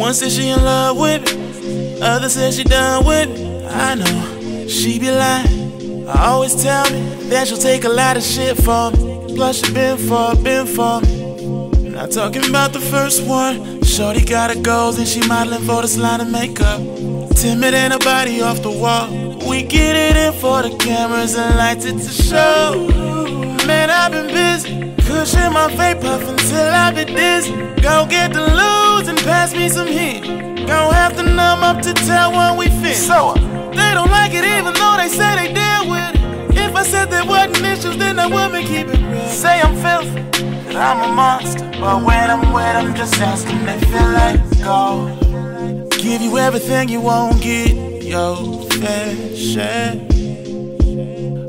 One said she in love with me, other said she done with me. I know she be lying. I always tell me that she'll take a lot of shit for me. Plus she been for, been for me. Not talking about the first one. Shorty got her goals and she modeling for this line of makeup. Timid and a body off the wall. We get it in for the cameras and lights, it's a show. Man, I've been busy. Cushion my vape puff until I be dizzy. Go get the and pass me some heat. Gon' have to numb up to tell when we fit. So, They don't like it even though they say they deal with it. If I said there wasn't issues, then I wouldn't keep it real. say I'm filthy, that I'm a monster. But when I'm with them, just ask them, they feel like gold. Give you everything you won't get your fair share.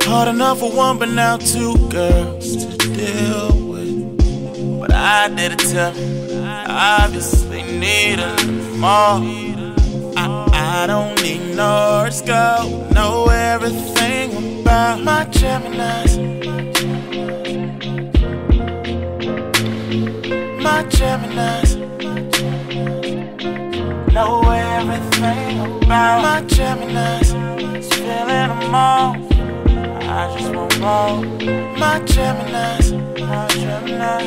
Hard enough for one, but now two girls to deal with. But I did it to obviously need a little more. I, I don't need no go. Know everything about my Gemini's. My Gemini's. Know everything about My Gemini's. feeling them all. I just want more. My Gemini's. My Gemini.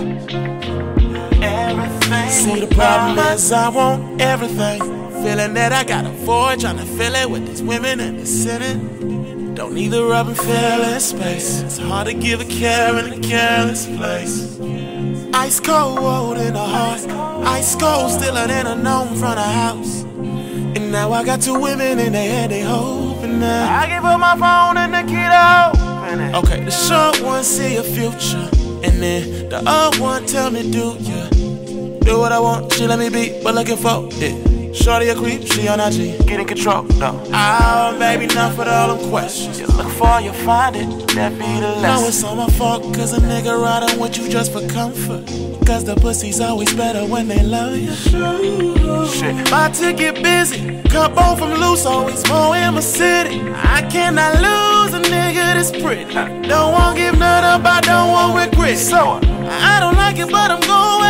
Everything. See, the problem is I want everything. Feeling that I got a void, trying to fill it with these women in the city. Don't need the rub and feel in space. It's hard to give a care in a careless place. Ice cold in the heart, ice cold still in a known front of house. And now I got two women in their head, they hoping that. I give up my phone and the to. Okay, the short one see a future, and then the other one tell me do ya do what I want? She let me be, but looking for it. Shorty a creep, she on IG. Get in control, no. Oh, baby, not for all them questions. You look for, you find it. That be the lesson. it's all my fault, cause a nigga riding with you just for comfort. Cause the pussy's always better when they love you. Shit. My ticket busy, cup on from loose, always more in my city. I cannot lose a nigga that's pretty. Don't want give none up, I don't want regret. So, uh, I don't like it, but I'm gonna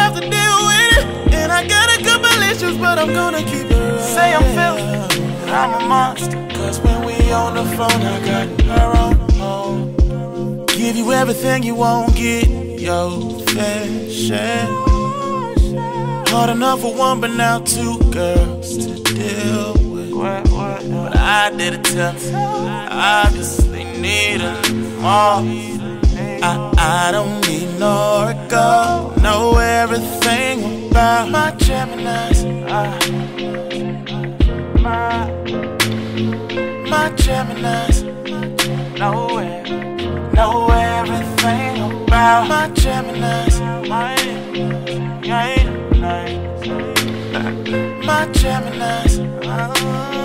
I'm gonna keep it real. Say I'm filthy, I'm a monster. Cause when we on the phone, I got her on home. Give you everything you won't get your fair share. Hard enough for one, but now two girls to deal with. But I did. I obviously need a more. I, I don't need no go. Know everything about my Gemini's. My Gemini's. it. Know everything about My Gemini's. my, nice. My Gemini's.